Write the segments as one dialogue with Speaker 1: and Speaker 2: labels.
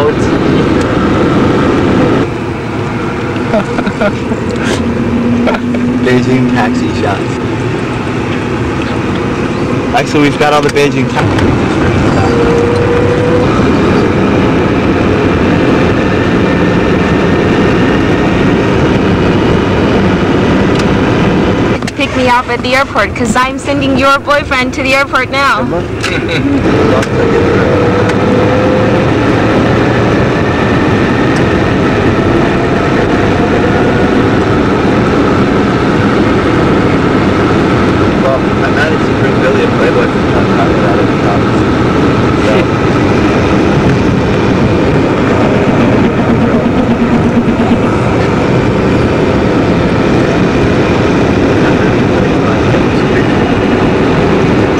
Speaker 1: boat.
Speaker 2: Beijing taxi shots. Actually, we've got all the Beijing taxis.
Speaker 3: Pick me up at the airport because I'm sending your boyfriend to the airport now.
Speaker 2: Well, I managed to bring Billy a Playboy from John Carter out of the office. So,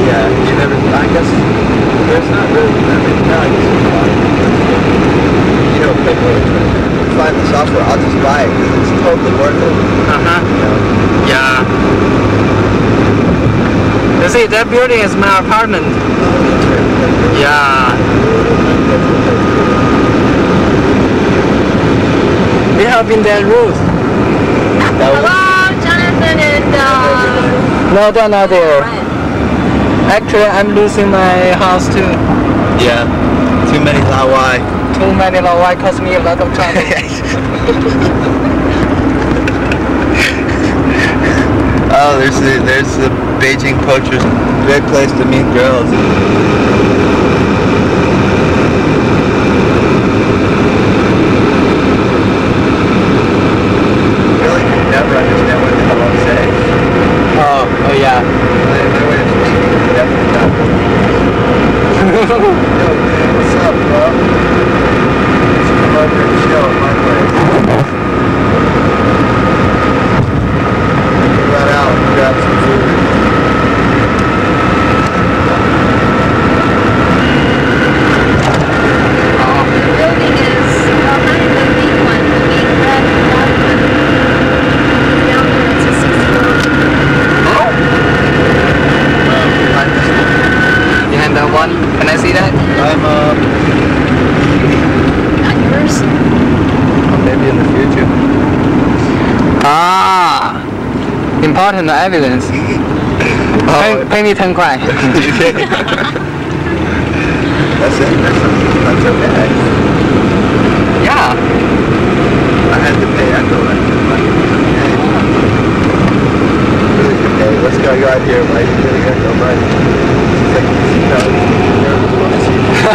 Speaker 2: yeah, you never, I guess, there's not really that many, no, I guess there's a lot of You know, Playboy, find the software, I'll just buy it because it's totally worth it.
Speaker 1: Uh-huh.
Speaker 2: You know?
Speaker 1: Yeah. You see, that building is my apartment. Yeah. We have been that route.
Speaker 2: That was,
Speaker 3: Hello, Jonathan and uh,
Speaker 1: No, they're not there.
Speaker 3: Brent.
Speaker 1: Actually, I'm losing my house too.
Speaker 2: yeah, too many Hawaii.
Speaker 1: Too many Lawai cost me a lot of trouble.
Speaker 2: oh, there's the there's the Beijing poachers. Great place to meet girls. Really, you never understand what the hell I'm saying.
Speaker 1: oh, oh yeah.
Speaker 2: My, my way of speaking is definitely not. Yo, man, what's up, bro? Let's come over and chill at my place. Got out and grab some food.
Speaker 3: The building is well, not even the big one, the big red black one. Down there, it's a 60
Speaker 2: I'm just,
Speaker 1: Behind that one, can I see that?
Speaker 2: I'm, um,
Speaker 3: Not yours.
Speaker 2: maybe in the future.
Speaker 1: Ah, important evidence. Oh. Pay, pay me 10块.
Speaker 2: That's it. That's, that's okay.
Speaker 1: yeah.
Speaker 2: I had to pay that Really good day. Let's go out here, Mike. You're gonna get no money. It's like, you know,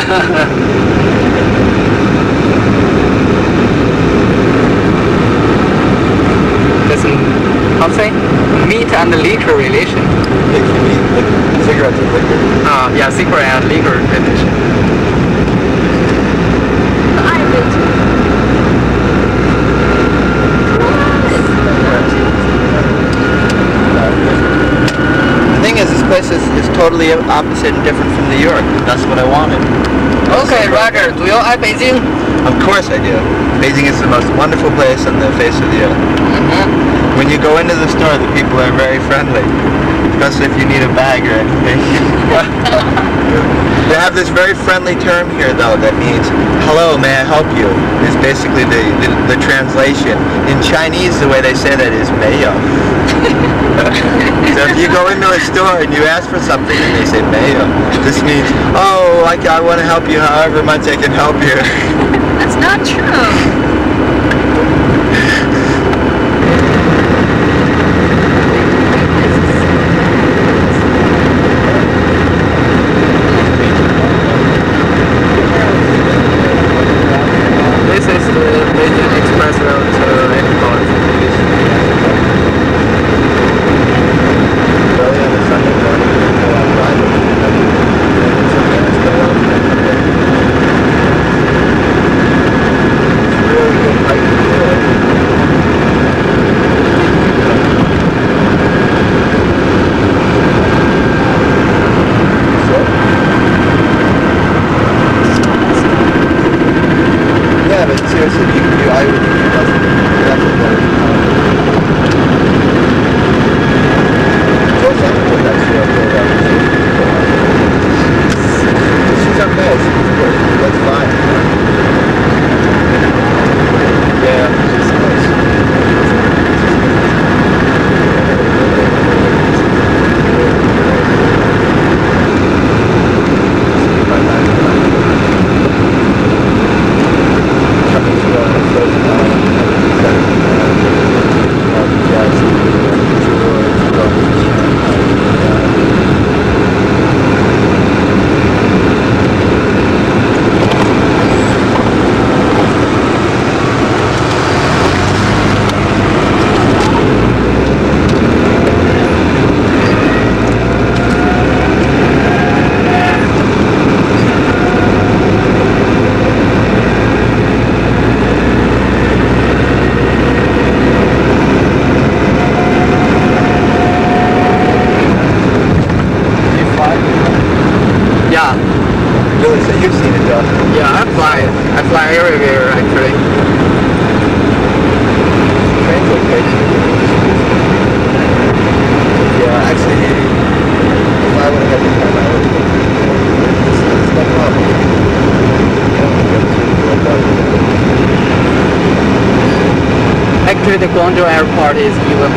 Speaker 1: Listen, how to say? Meat and liquor relation.
Speaker 2: If you need like, cigarettes and liquor.
Speaker 1: Ah, yeah, secret and liquor relation.
Speaker 3: To.
Speaker 2: The thing is, this place is, is totally opposite and different from New York. That's what I wanted.
Speaker 1: Okay, Roger, do you like Beijing?
Speaker 2: Of course I do. Beijing is the most wonderful place on the face of the earth. When you go into the store, the people are very friendly, especially if you need a bag or anything. they have this very friendly term here, though, that means "Hello, may I help you?" Is basically the, the, the translation. In Chinese, the way they say that is "Mayo." so if you go into a store and you ask for something and they say "Mayo," this means, "Oh, I, I want to help you however much I can help you."
Speaker 3: That's not true.
Speaker 1: Actually,
Speaker 2: the
Speaker 1: Guangzhou airport is even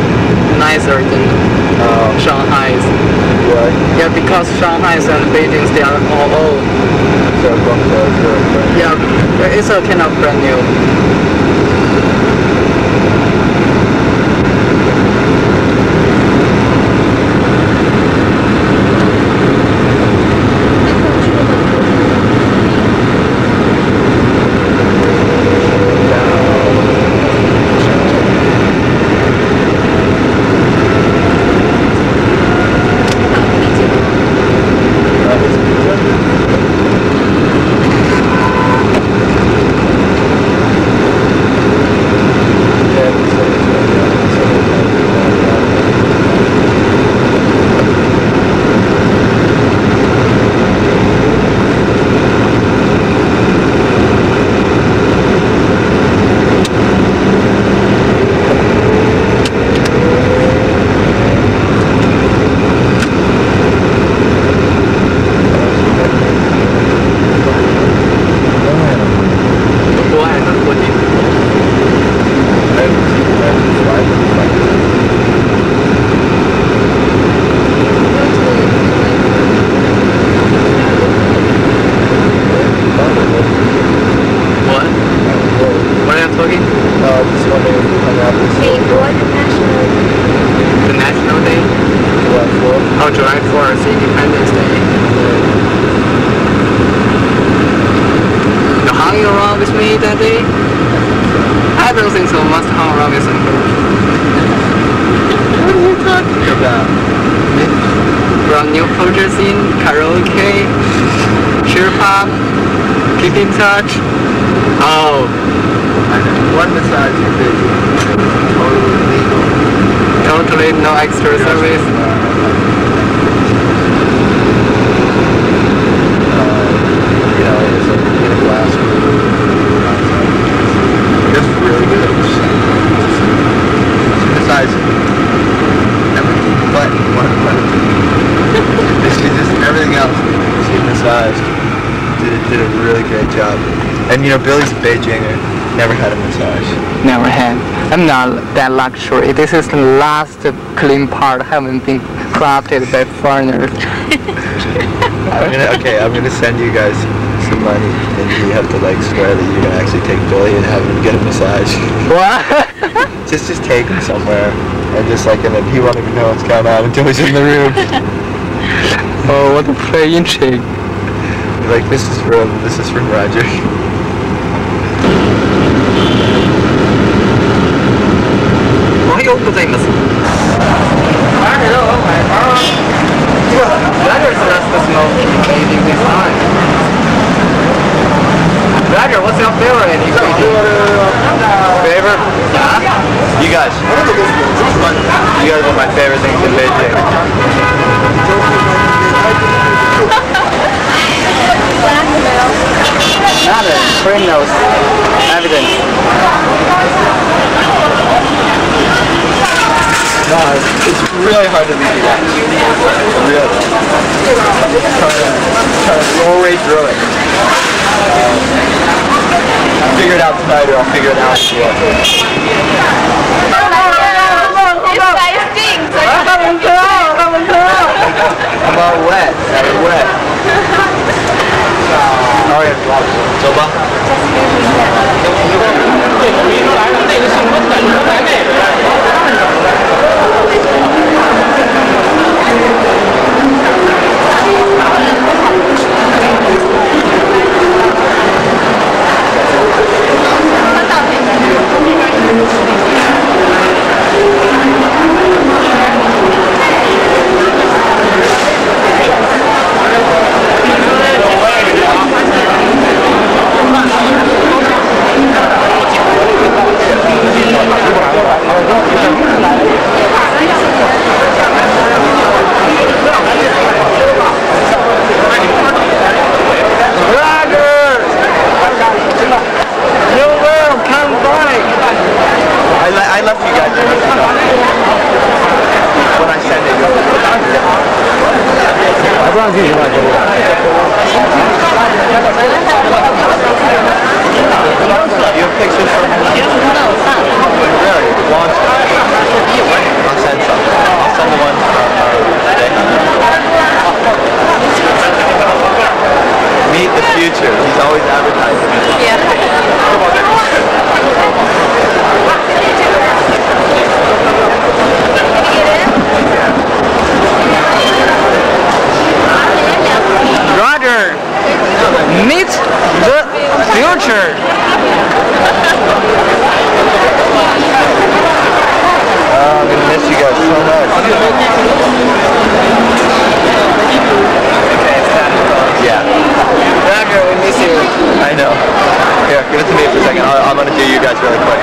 Speaker 1: nicer than
Speaker 2: Um,
Speaker 1: Shanghai's.
Speaker 2: what?
Speaker 1: Yeah, because Shanghai's and Beijing's they are all old.
Speaker 2: So Guangzhou is.
Speaker 1: Yeah, it's a kind of brand new.
Speaker 2: Uh, is pizza? Yeah, pizza is really good. So,
Speaker 1: Before and after this. What? What am I talking?
Speaker 3: Hey, what national
Speaker 1: The National Day? Oh, July 4th, Independence Day. You hung around with me that day? I don't think so. Must hung around with me. What are you talking about? From new scene, karaoke, cheer pop, keep in touch. Oh,
Speaker 2: One massage is busy. Totally legal.
Speaker 1: totally no extra uh, service.
Speaker 2: Uh, you know, it's like in a glass room. Just really good. She decides everything but one button. she just everything else she massaged. Did did a really great job. And you know, Billy's a Beijinger. Never had a massage.
Speaker 1: Never had. I'm not that luxury. This is the last clean part haven't been crafted by foreigners.
Speaker 2: I'm gonna okay. I'm gonna send you guys some money, and you have to like swear that you're gonna actually take Billy and have him get a massage.
Speaker 1: what?
Speaker 2: Just just take him somewhere, and just like and then he won't even know what's going on until he's in the room.
Speaker 1: oh, what a playing trick.
Speaker 2: like this is from this is from Roger.
Speaker 1: Roger what's your favorite ingredient?
Speaker 2: Favorite? You guys. You guys are my favorite things in Beijing.
Speaker 1: Not a evidence.
Speaker 2: No, it's, really hard to leave you guys. Really. I'm just trying to, trying to roll right through it. Um, I'll figure it out tonight or I'll figure it out Give it to me for a second. I'm going to do you guys really quick.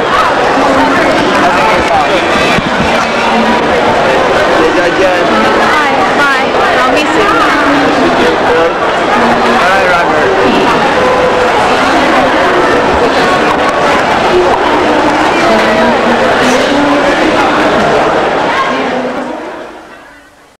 Speaker 2: Bye. Bye. I'll miss you. Bye, Robert.